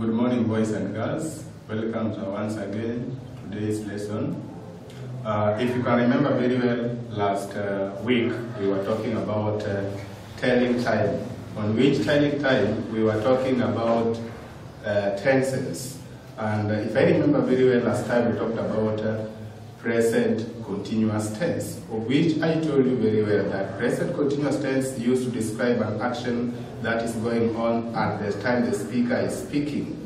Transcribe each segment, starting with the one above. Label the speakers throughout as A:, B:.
A: Good morning, boys and girls. Welcome to once again today's lesson. Uh, if you can remember very well, last uh, week we were talking about uh, telling time. On which telling time we were talking about uh, tenses. And uh, if I remember very well, last time we talked about uh, present continuous tense, of which I told you very well that present continuous tense used to describe an action that is going on at the time the speaker is speaking.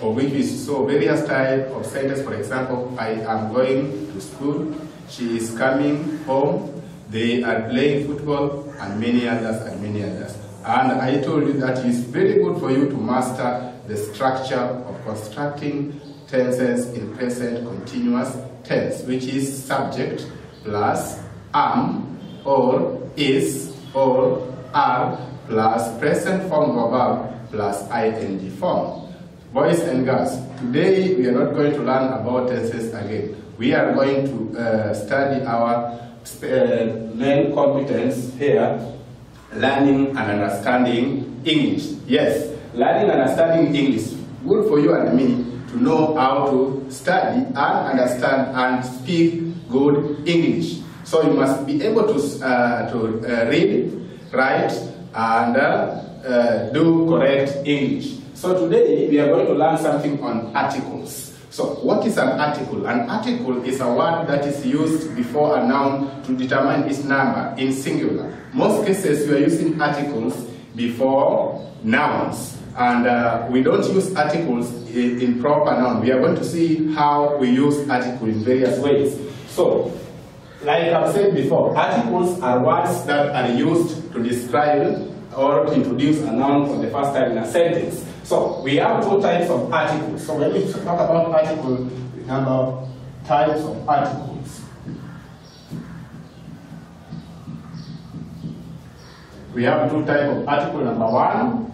A: Of which we saw various types of sentences. For example, I am going to school, she is coming home, they are playing football, and many others, and many others. And I told you that it's very good for you to master the structure of constructing tenses in present continuous tense, which is subject plus am or is or are plus present form of verb plus ing form. Boys and girls, today we are not going to learn about tenses again. We are going to uh, study our uh, main competence here, learning and understanding English. Yes, learning and understanding English. Good for you and me to know how to study and understand and speak good English. So you must be able to, uh, to uh, read, write, and uh, uh, do correct English. So today we are going to learn something on articles. So what is an article? An article is a word that is used before a noun to determine its number in singular. Most cases we are using articles before nouns. And uh, we don't use articles in, in, proper noun. We are going to see how we use article in various ways. So, like I've said before, articles are words that are used to describe or to introduce a noun for the first time in a sentence. So, we have two types of articles. So, when we talk about article, we types of articles. We have two types of article. Number one,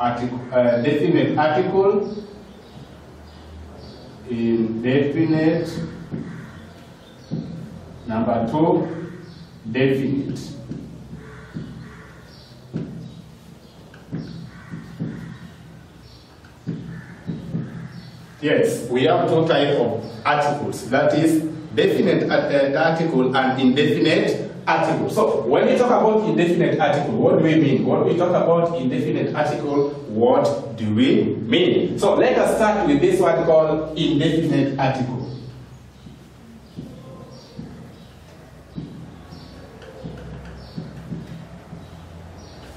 A: article, uh, definite article, indefinite. Number two, definite. Yes, we have two types of articles. That is definite article and indefinite article. So when we talk about indefinite article, what do we mean? When we talk about indefinite article, what do we mean? So let us start with this one called indefinite article.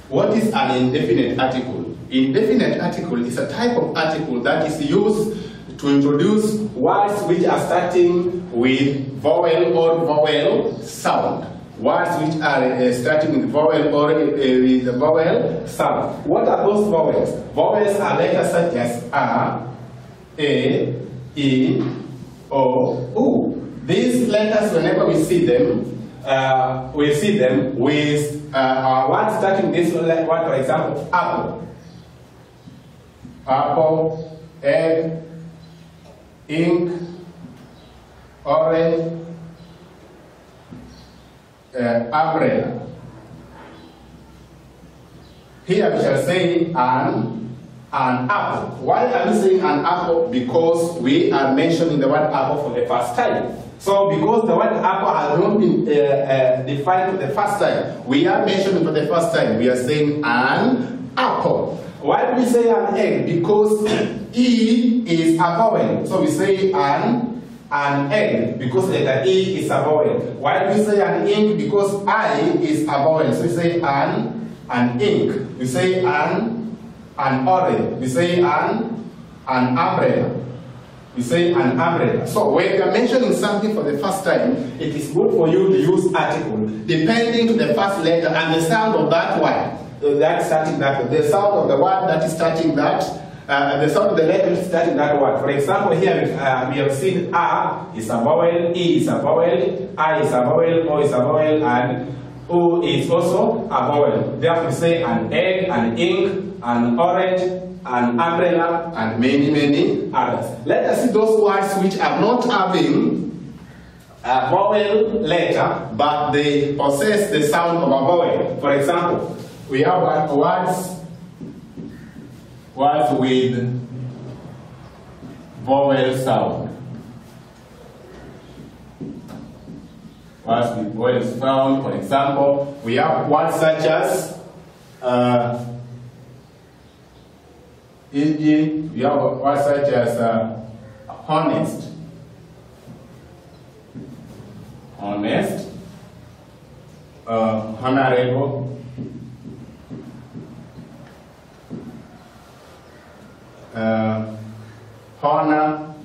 A: What is an indefinite article? Indefinite article is a type of article that is used to introduce words which are starting with vowel or vowel sound. Words which are uh, starting with vowel or uh, with the vowel sound. What are those vowels? Vowels are letters such as a, a, e, o, u. These letters, whenever we see them, uh, we see them with uh, our words starting this one, for example, apple. Apple, egg, ink, orange, uh, umbrella. Here we shall say an, an apple. Why are we saying an apple? Because we are mentioning the word apple for the first time. So because the word apple has not been uh, uh, defined for the first time, we are mentioning for the first time, we are saying an apple. Why do we say an egg? Because E is a vowel. So we say an, an egg because letter E is a vowel. Why do we say an ink? Because I is a vowel. So we say an, an ink. We say an, an orange. We say an, an umbrella. We say an umbrella. So when you're mentioning something for the first time, it is good for you to use article depending to the first letter and the sound of that word. That starting that the sound of the word that is starting that uh, the sound of the letter is starting that word. For example, here uh, we have seen A is a vowel, E is a vowel, I is a vowel, O is a vowel, and O is also a vowel. Therefore, we say an egg, an ink, an orange, an umbrella, and many, many others. Let us see those words which are not having a vowel letter, but they possess the sound of a vowel. For example, we have words words with vowel sound. Words with vowel sound, for example, we have words such as uh, e.g., we have words such as uh, honest, honest, uh, honorable, honor.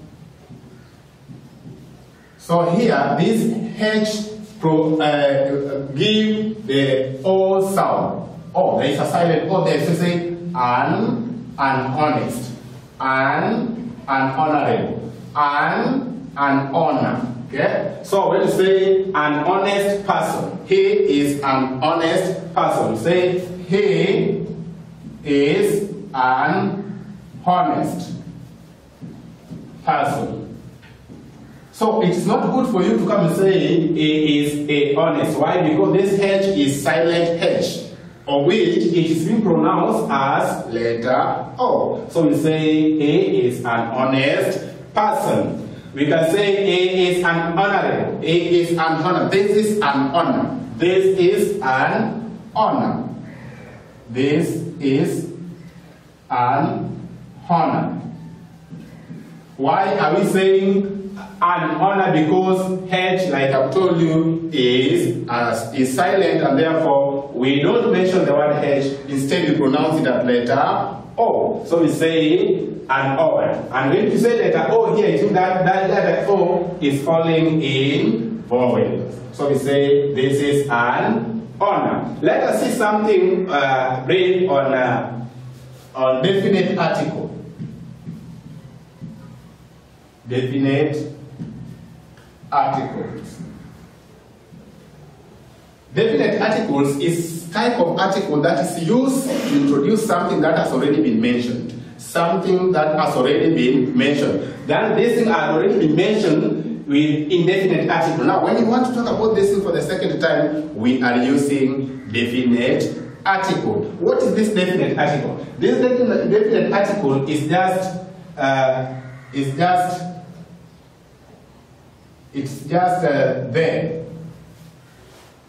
A: So here, this H pro, uh, give the O sound. Oh, there is a silent O there, so say an, an honest, an, an honorable, an, an honor. Okay? So when you say an honest person, he is an honest person. Say he is an honest person. So it is not good for you to come and say he is a honest. Why? Because this H is silent H, of which it is being pronounced as letter O. So we say he is an honest person. We can say he is an honorable. He is an honor. This is an honor. This is an honor. This is an honor. Why are we saying an honor? Because H, like I've told you, is, uh, is silent and therefore we don't mention the word H. Instead, we pronounce it as letter O. So we say an O. And when you say letter O here, it means that that letter O is falling in vowel. So we say this is an honor. Let us see something uh, read on, uh, on definite article. Definite articles. Definite articles is type of article that is used to introduce something that has already been mentioned. Something that has already been mentioned. Then this thing has already been mentioned with indefinite article. Now, when you want to talk about this thing for the second time, we are using definite article. What is this definite article? This definite, definite article is just uh, is just it's just uh, there.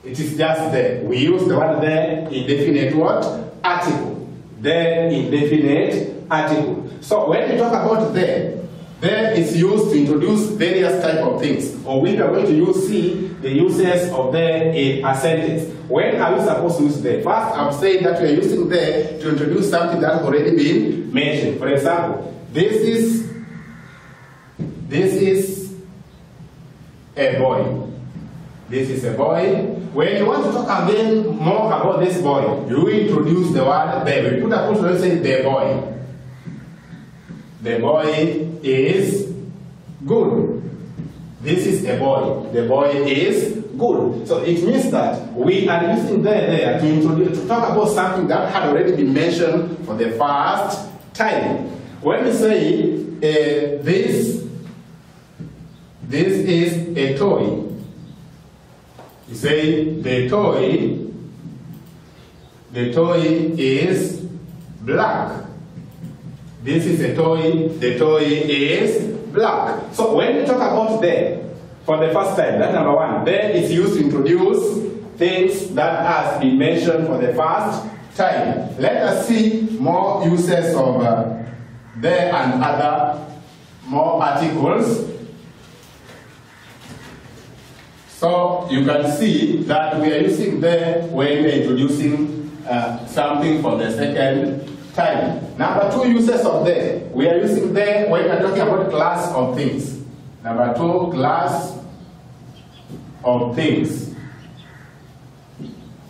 A: It is just there. We use the word there, indefinite what? Article. There, indefinite article. So when we talk about there, there is used to introduce various type of things. Or we are going to use see the uses of there in a sentence. When are we supposed to use there? First, I'm saying that we are using there to introduce something that has already been mentioned. For example, this is this is a boy. This is a boy. When you want to talk again more about this boy, you introduce the word there. We put a full stop say the boy. The boy is good. This is a boy. The boy is good. So it means that we are using there there to introduce to talk about something that had already been mentioned for the first time. When we say uh, this, this is a toy. You say the toy, the toy is black. This is a toy, the toy is black. So when we talk about there, for the first time, that's number one, there is used to introduce things that has been mentioned for the first time. Let us see more uses of uh, there and other more articles So you can see that we are using there when we are introducing uh, something for the second time. Number two uses of there. We are using there when we are talking about class of things. Number two, class of things.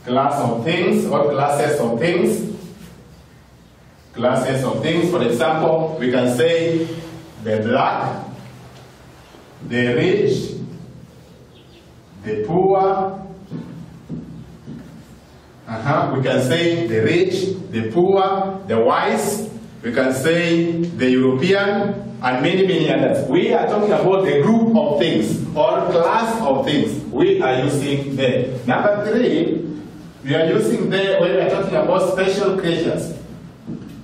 A: Class of things or classes of things. Classes of things. For example, we can say the black, the rich, the poor, uh-huh. we can say the rich, the poor, the wise, we can say the European, and many, many others. We are talking about the group of things or class of things we are using there. Number three, we are using there when we are talking about special creatures.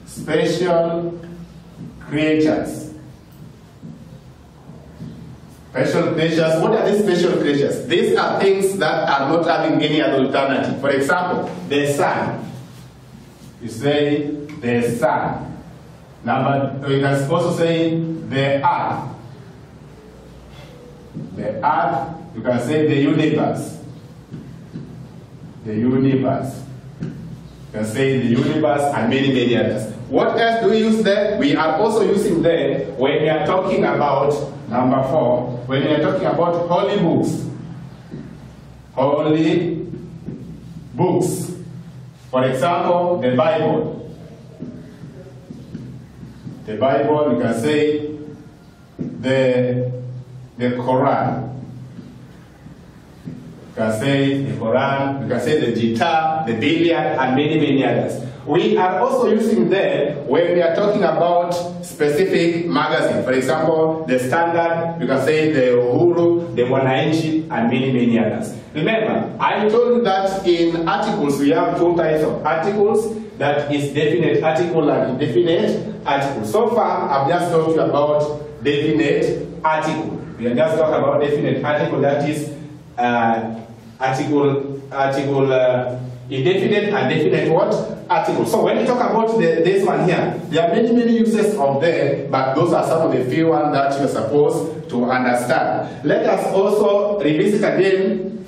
A: special creatures. Special creatures, what are these special creatures? These are things that are not having any other alternative. For example, the sun. You say the sun. Number, you can also say the earth. The earth, you can say the universe. The universe. You can say the universe and many, many others. What else do we use there? We are also using there when we are talking about, number four, when we are talking about holy books. Holy books. For example, the Bible. The Bible, you can say the, the Quran. You can say the Quran, you can say the guitar, the billiard, and many, many others. We are also using them when we are talking about specific magazine. For example, the Standard, you can say the Uhuru, the Wananchi, and many, many others. Remember, I told you that in articles we have two types of articles, that is definite article and indefinite article. So far, I've just talked about definite article. We are just talking about definite article, that is uh, article, article uh, indefinite and definite what? Article. So when you talk about the, this one here, there are many, many uses of them, but those are some of the few ones that you're supposed to understand. Let us also revisit again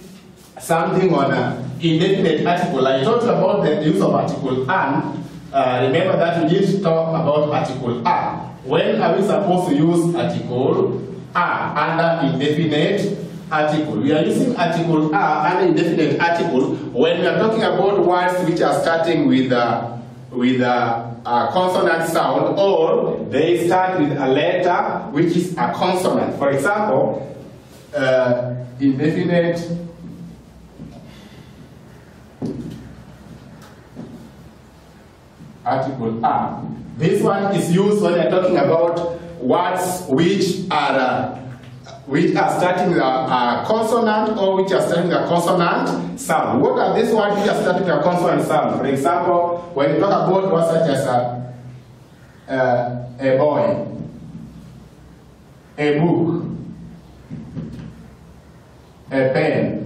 A: something on uh, indefinite article. I talked about the use of article and. Uh, remember that we did talk about article a. When are we supposed to use article a under indefinite article? We are using article a an indefinite article when we are talking about words which are starting with a, with a, a consonant sound or they start with a letter which is a consonant. For example, uh, indefinite article A. This one is used when you're talking about words which are uh, which are starting with a, a, consonant or which are starting a consonant sound. What are these words which are starting a consonant sound? For example, when you talk about words such as a, uh, a boy, a book, a pen,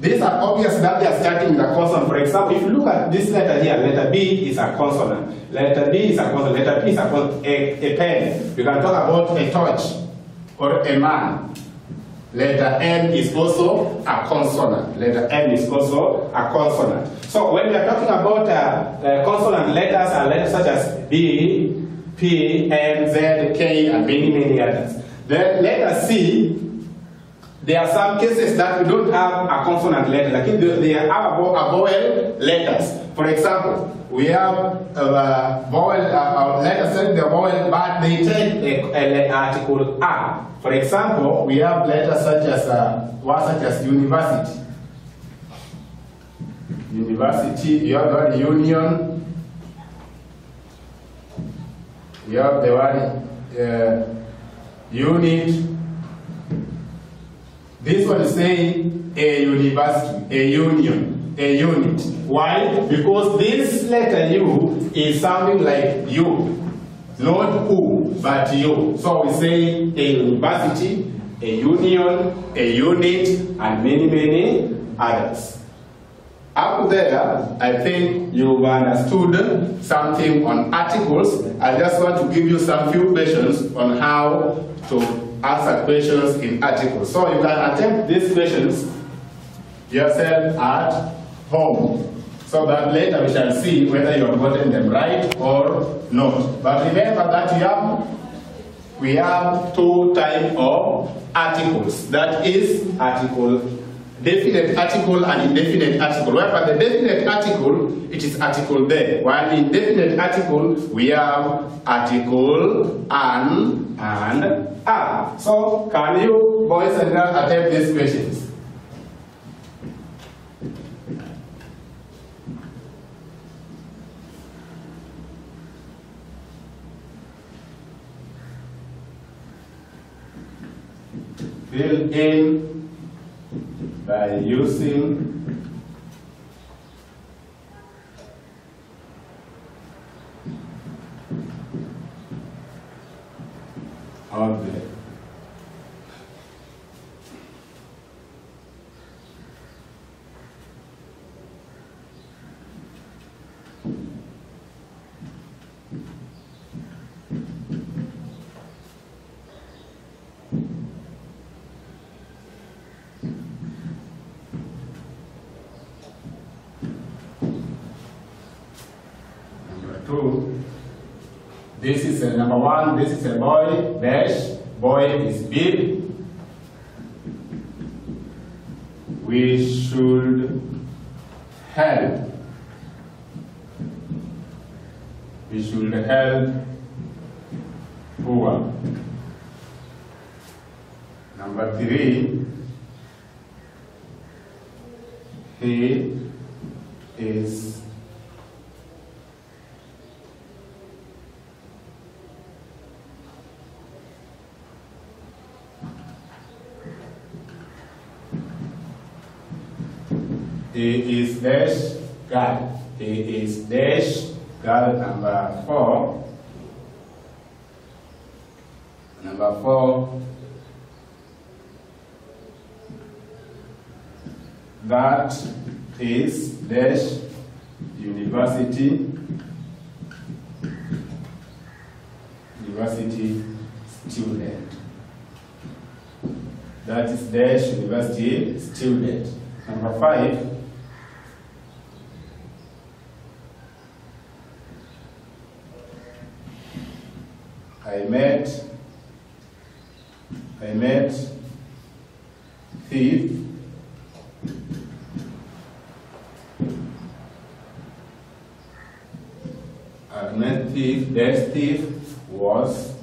A: these are obvious that they are starting with a consonant. For example, if you look at this letter here, letter B is a consonant. Letter B is a consonant. Letter P is a consonant. A, a pen. You can talk about a torch or a man. Letter M is also a consonant. Letter M is also a consonant. So when we are talking about uh, uh, consonant letters are letters such as B, P, M, Z, K, and many, many others. Then letter C there are some cases that we don't have a consonant letter, like they have a vowel letters. For example, we have a vowel uh, letters saying the vowel, but they take a, a article a. For example, we have letters such as uh, what such as university. University, you have the word union. You have the word uh, unit. This one is saying a university, a union, a unit. Why? Because this letter U is sounding like you, not who, but you. So we say a university, a union, a unit, and many, many others. Up there, I think you've understood something on articles. I just want to give you some few questions on how to answer questions in articles. So you can attempt these questions yourself at home so that later we shall see whether you have gotten them right or not. But remember that we have, we have two types of articles. That is article, definite article and indefinite article. Where for the definite article, it is article there. While in indefinite article, we have article an and Ah, so can you boys and girls attempt these questions? Fill in by using object. Is a number one, this is a boy, dash, boy is big. We should help. We should help poor. Number three, he is He is dash girl. He is dash girl number four. Number four. That is dash university. University student. That is dash university student. Number five. I met, I met thief. I met thief, that thief was,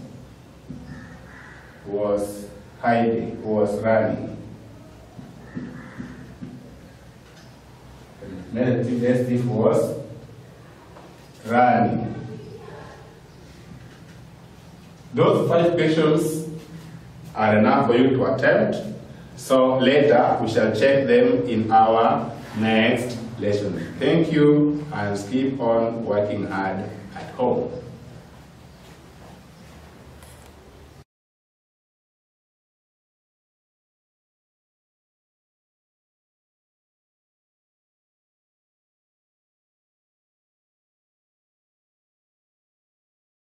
A: was hiding, was running. That thief was running. Those five questions are enough for you to attempt. So later we shall check them in our next lesson. Thank you and keep on working hard at home.